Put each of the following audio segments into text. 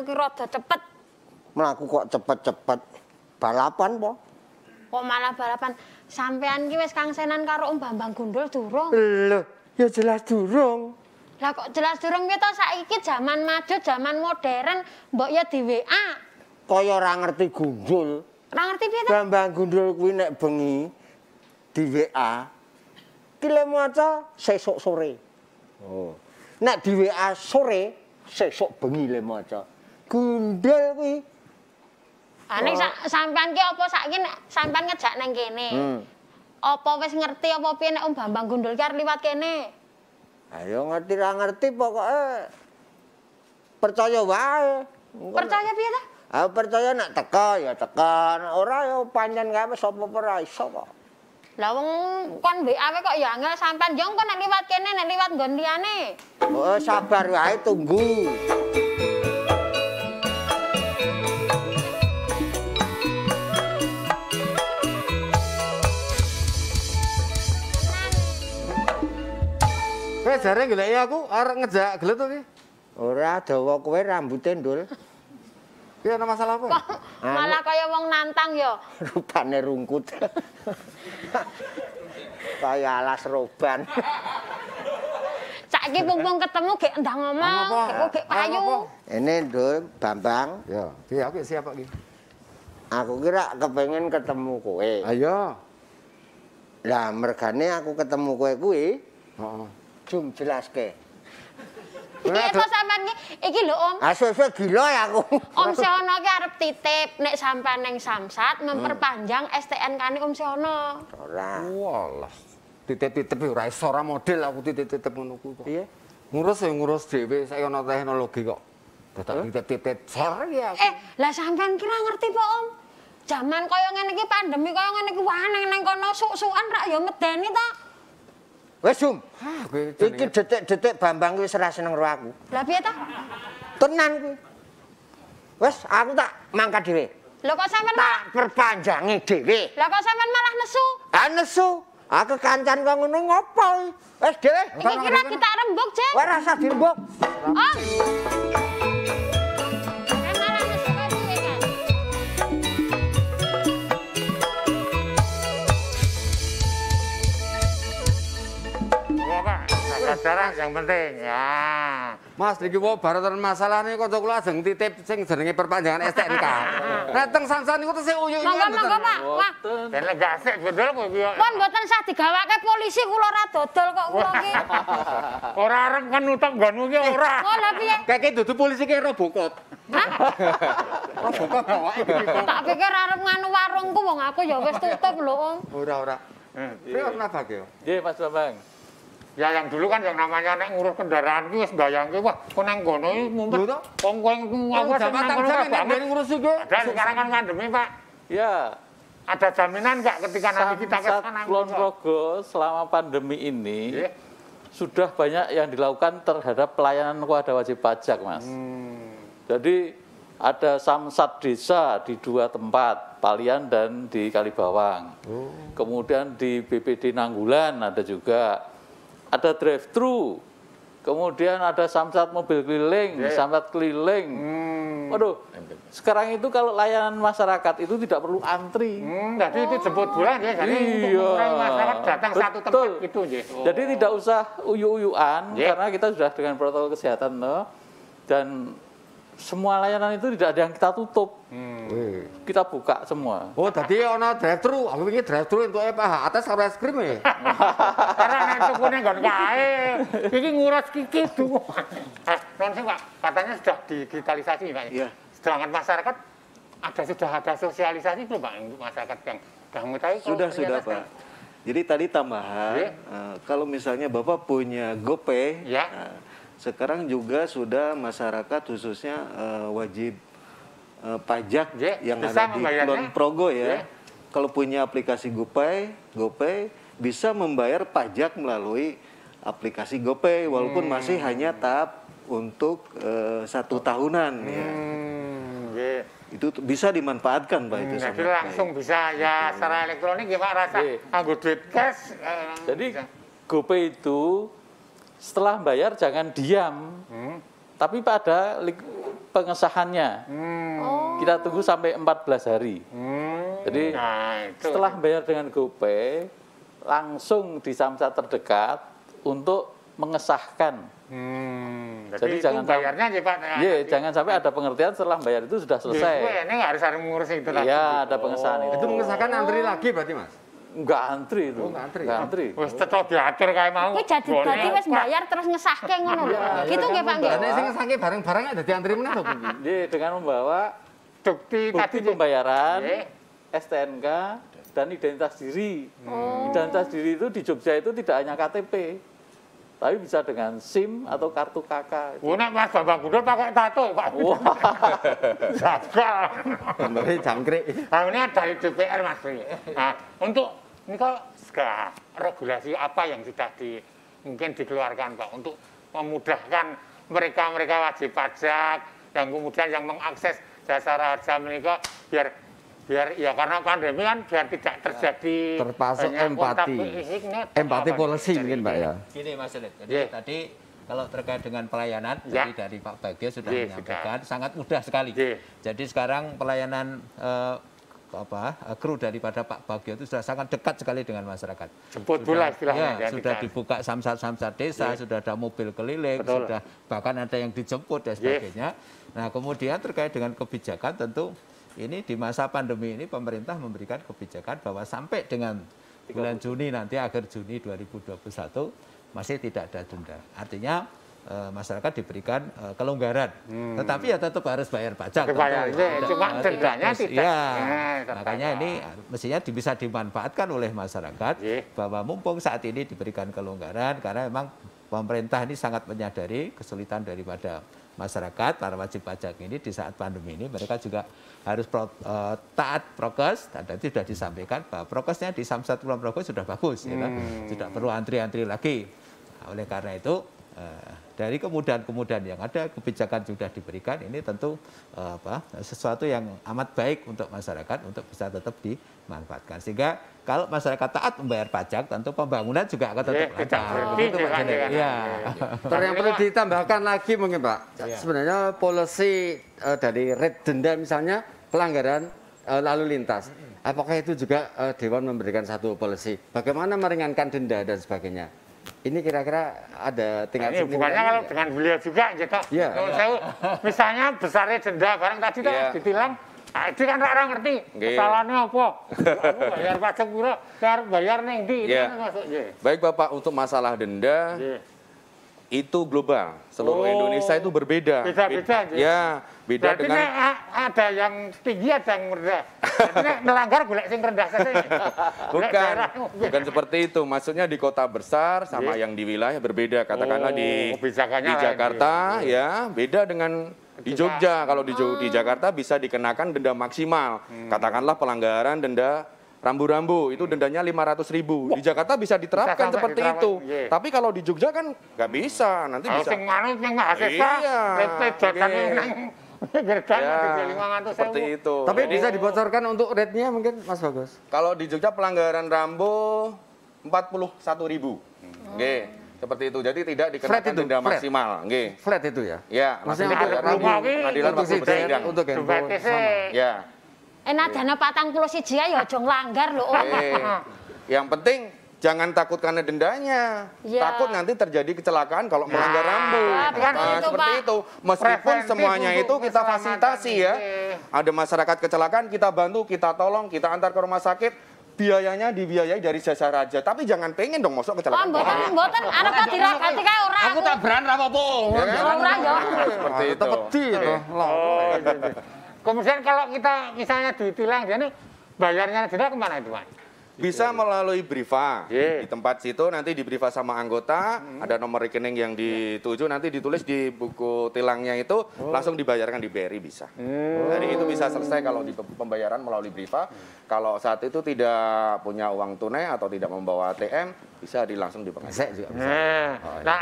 Mlaku ki rada cepet. Mlaku kok cepet-cepet. Balapan po? Kok malah balapan. Sampean ki wis kangsenan karo Om Bambang Gundul durung. Loh, ya jelas durung. Lah kok jelas durung piye to saiki zaman maju, zaman modern, mbok ya di WA. Kaya ora ngerti gundul. Ora ngerti piye to? Bambang gundul kuwi nek bengi di WA ki le maca sesuk sore. Oh. Nek di WA sore, sesuk bengi le maca. Gundul kuwi Ane sa sampean ki apa saiki nek sampean ngejak nang kene. Hmm. Apa wis ngerti apa piye nek Om Bambang Gundul ki liwat kene? Ayo ngerti ra ngerti pokoke percaya wae. Nek- Percaya piye to? Ah percaya nek teka ya teka, nek ora ya pancen gawe sapa ora iso kok. Lah wong kon WA kok ya angel sampean yo engko nek liwat kene nek liwat nggon liyane. Oh sabar wae tunggu. Kowe jare goleki aku arek ngejak gelet to ki. Ora dawa kowe rambute ndul. Piye ana masalah apa? Kok malah kaya wong nantang yo. Rupane rungkut. Kaya alas roban. Saiki pung-pung ketemu gek ndang ngomong, Apa? gek gek payu. Ini ndul Bambang, Ya, piye aku siapa ki? aku kira kepengen ketemu kowe. Ayo. Lah mergane aku ketemu kowe kuwi, Heeh. Jum jelaske. Piye to sampean ki? Iki lho Om. Asuh-asuh gila ya aku. Om Seono ki arep titip nek sampean ning Samsat memperpanjang STNK-ne Om Seono. Ora. Walah. Titip-titip ora iso ora model aku titip-titip ngono kuwi kok. Piye? Ngurus ya ngurus dhewe, saya ana teknologi kok. Dadak titip-titip sore ya. Eh, lah sampean kira ngerti po Om? Zaman kaya ngene iki pandemi kaya ngene iki wah neng neng kono suk-sukan rak ya medeni to. Wes kowe Iki detik-detik Bambang kuwi ora seneng karo aku. Lah piye to? Tenan kuwi. Wes aku tak mangkat dhewe. Lho kok sampean Tak perpanjangi dhewe. Lah kok sampean malah nesu? Ah nesu. Aku kancan kok ngono ngopo? Wes dhewe. Iki kira kita rembug, Jeng. Kowe rasa dimbok. Om. Saudara yang penting. Ya. Mas niki wae baratan masalah nih kanca kula ajeng titip sing jenenge perpanjangan STNK. Nek teng Samsan niku tesih uyu Monggo monggo, Pak. Wah, Ben gak asik betul kok iki. pun mboten sah digawake polisi kula ora dodol kok kula iki. Ora arep kan utang nggonmu iki ora. Oh, lah piye? Kayake dudu polisi ki Robocop. Hah? Robocop awake. Tak pikir arep nganu warungku wong aku ya wis tutup lho, Om. Ora ora. Piye kenapa ki? Nggih, Mas Bambang. Ya yang dulu kan yang namanya nek ngurus kendaraan ki wis bayangke wah kok nang kono iki mumpet. Wong kowe Jabatan seneng kono sampeyan banget. nek ngurus iki. Dan sekarang kan pandemi, Pak. Ya, Ada jaminan nggak ketika nanti kita ke Samsat sana? Kulon Progo selama pandemi ini Iya. sudah banyak yang dilakukan terhadap pelayanan kepada wajib pajak, Mas. Hmm. Jadi ada samsat desa di dua tempat, Palian dan di Kalibawang. Oh. Kemudian di BPD Nanggulan ada juga. Ada drive-thru. Kemudian ada samsat mobil keliling, Iya. samsat keliling. Hmm. Waduh, sekarang itu kalau layanan masyarakat itu tidak perlu antri. Hmm, jadi itu jemput bulan ya, jadi Iya. masyarakat datang satu tempat Betul. gitu ya. Jadi tidak usah uyu-uyuan Yeah. karena kita sudah dengan protokol kesehatan loh. Dan semua layanan itu tidak ada yang kita tutup. Wih. Kita buka semua. Oh, tadi ana drive-thru. Aku pikir drive-thru entuk apa? Atas karo es krim ya. Karena nek tukune nggon kae, iki ngurus kiki tuh. Eh, non sih Pak, katanya sudah digitalisasi Pak. Iya. Sedangkan masyarakat ada sudah ada sosialisasi belum Pak untuk masyarakat yang sudah mengetahui Sudah, sudah Pak. Jadi tadi tambahan, Iya. eh, kalau misalnya Bapak punya GoPay, Ya. eh, sekarang juga sudah masyarakat khususnya eh, wajib eh, pajak yang ada di. Kulon Progo ya. Kalau punya aplikasi GoPay, GoPay bisa membayar pajak melalui aplikasi GoPay, walaupun Hmm. masih hanya tahap untuk eh, satu tahunan. ya. Hmm, iya. Itu bisa dimanfaatkan Pak itu Hmm, Jadi baik. langsung bisa ya secara elektronik gimana rasa Iya. anggo duit cash. Jadi bisa. GoPay itu setelah bayar jangan diam. Hmm. Tapi pada pengesahannya kita tunggu sampai 14 hari. Jadi Nah, itu. setelah bayar dengan GoPay langsung di samsat terdekat untuk mengesahkan. Hmm, Jadi itu jangan bayarnya aja Pak. Nah, Iya, jangan sampai ada pengertian setelah bayar itu sudah selesai. ini harus harus mengurus itu tadi. Iya, ada pengesahan itu. Itu mengesahkan antri lagi berarti Mas. Enggak antri itu. Oh, nggak antri. Nggak antri. Wis tetep diatur kayak mau. Kuwi jadi dadi wis Pak. mbayar terus ngesahke ngono lho. Gitu nggih Pak nggih. Lah nek sing ngesahke barang-barang ada diantri meneh to, Bu? Jadi dengan membawa Bukti bukti tadi pembayaran, Iya. STNK dan identitas diri. Identitas diri itu di Jogja itu tidak hanya KTP, tapi bisa dengan SIM atau kartu KK. Oh, nek Mas Bambang Gudul pakai tato, Pak. Wah, Jagal. Gambare jangkrik. Nah, ini dari DPR Mas. Nah, untuk ini kok segala regulasi apa yang sudah di mungkin dikeluarkan Pak untuk memudahkan mereka-mereka wajib pajak yang kemudian yang mengakses jasa raja mereka biar biar ya karena pandemi kan biar tidak terjadi banyak kontak empati. Empati policy dari mungkin Pak ya. Gini Mas Sulit, jadi Iya. tadi kalau terkait dengan pelayanan, Ya. tadi dari Pak Bagio sudah Iya, menyampaikan, sangat mudah sekali. Iya. Jadi sekarang pelayanan eh, apa kru daripada Pak Bagio itu sudah sangat dekat sekali dengan masyarakat. Jemput bola Ya, istilahnya, ya, sudah dibuka samsat-samsat desa, sudah ada mobil keliling, Betul. sudah bahkan ada yang dijemput dan Iya. sebagainya. Nah, kemudian terkait dengan kebijakan tentu ini di masa pandemi ini pemerintah memberikan kebijakan bahwa sampai dengan bulan Juni nanti akhir Juni 2021 masih tidak ada denda. Artinya eh, masyarakat diberikan eh, kelonggaran. Tetapi ya tetap harus bayar pajak. Bayar, Tidak- cuma eh, dendanya tidak. Eh, tetap. Makanya ini mestinya bisa dimanfaatkan oleh masyarakat Iya. bahwa mumpung saat ini diberikan kelonggaran karena memang pemerintah ini sangat menyadari kesulitan daripada masyarakat para wajib pajak ini di saat pandemi ini mereka juga harus pro- eh, taat prokes dan tadi sudah disampaikan bahwa prokesnya di Samsat Kulon Progo sudah bagus ya kan? tidak perlu antri-antri lagi Nah, oleh karena itu dari kemudahan-kemudahan yang ada kebijakan sudah diberikan ini tentu eh, apa sesuatu yang amat baik untuk masyarakat untuk bisa tetap dimanfaatkan sehingga kalau masyarakat taat membayar pajak tentu pembangunan juga akan tetap tidak lancar Begitu, Pak. Iya. Yang perlu ditambahkan lagi mungkin Pak, sebenarnya polisi eh, dari red denda misalnya pelanggaran eh, lalu lintas. Apakah itu juga eh, Dewan memberikan satu polisi? Bagaimana meringankan denda dan sebagainya? Ini kira-kira ada tingkat Ini bukannya kalau dengan beliau juga gitu. Iya. Kalau saya misalnya besarnya denda barang tadi tuh Iya. ditilang Nah, itu kan orang ngerti Nggih. kesalahannya apa. Aku bayar pajak pura, bayar bayar neng di Iya. kan masuk ya. Baik Bapak, untuk masalah denda Iya. Itu global. Seluruh Oh. Indonesia itu berbeda. Beda-beda. Ya, beda Berarti dengan ada yang tinggi ada yang rendah. Melanggar golek sing rendah saja. Bukan bukan seperti itu. Maksudnya di kota besar sama yang di wilayah berbeda. Katakanlah di Oh, di lain, Jakarta ya, beda dengan di Jogja. Kalau di, di Jakarta bisa dikenakan denda maksimal. Katakanlah pelanggaran denda rambu-rambu itu dendanya 500 ribu. Di Jakarta bisa diterapkan sampai seperti diterapkan, itu. iya. Tapi kalau di Jogja kan nggak bisa. Nanti Kalau bisa sing manut Iya. ya, 500 seperti itu. Tapi Jadi, bisa dibocorkan untuk rate-nya mungkin Mas Bagus? Kalau di Jogja pelanggaran Rambo 41 ribu. Oke, seperti itu. Jadi tidak dikenakan itu, denda flat. maksimal. Oke. Flat itu ya? Ya, Maksudnya untuk ini, pengadilan untuk waktu sidang, untuk handphone Dubete sama. Ya. Enak dana patang puluh siji ae ya aja nglanggar lho. Om. Eh, yang penting jangan takut karena dendanya. Iya. Takut nanti terjadi kecelakaan kalau melanggar Rambo. Ah, betul Nah, itu, seperti Pak. itu. Meskipun Preventif semuanya itu kita fasilitasi ya. Iya. Ada masyarakat kecelakaan, kita bantu, kita tolong, kita antar ke rumah sakit. Biayanya dibiayai dari jasa raja. Tapi jangan pengen dong masuk Oh, kecelakaan. mboten mboten arep kok diragati kae ora. Aku tak beran apa-apa. ora ya. Seperti Ah, itu. Peti itu. Kemudian kalau kita misalnya ditilang jadi bayarnya denda ke mana itu, Pak? Bisa melalui Briva. Iya. Di tempat situ nanti di Briva sama anggota, ada nomor rekening yang dituju nanti ditulis di buku tilangnya itu langsung dibayarkan di BRI bisa. Dari itu bisa selesai kalau di pembayaran melalui Briva. Kalau saat itu tidak punya uang tunai atau tidak membawa ATM, bisa di langsung di. Gesek juga bisa. Nah, Oh, iya. nah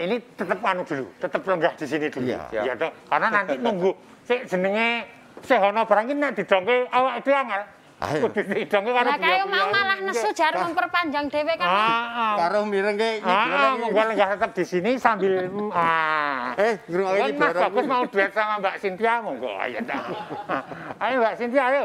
ini tetap anu dulu, tetap lenggah di sini dulu. Iya. Ya, toh. Karena nanti nunggu si jenenge sehono barang ini nek didongke awak itu angel. Ayo. Didongke karo Lah kaya mau malah nesu jar memperpanjang dhewe kan. Ah, ah. Karo mireng ki Ah, monggo lenggah tetap di sini sambil ah. Eh, ngrungokne Kan Mas bareng. Bagus mau duet sama Mbak Cynthia monggo ayo dah. Ayo Mbak Cynthia ayo.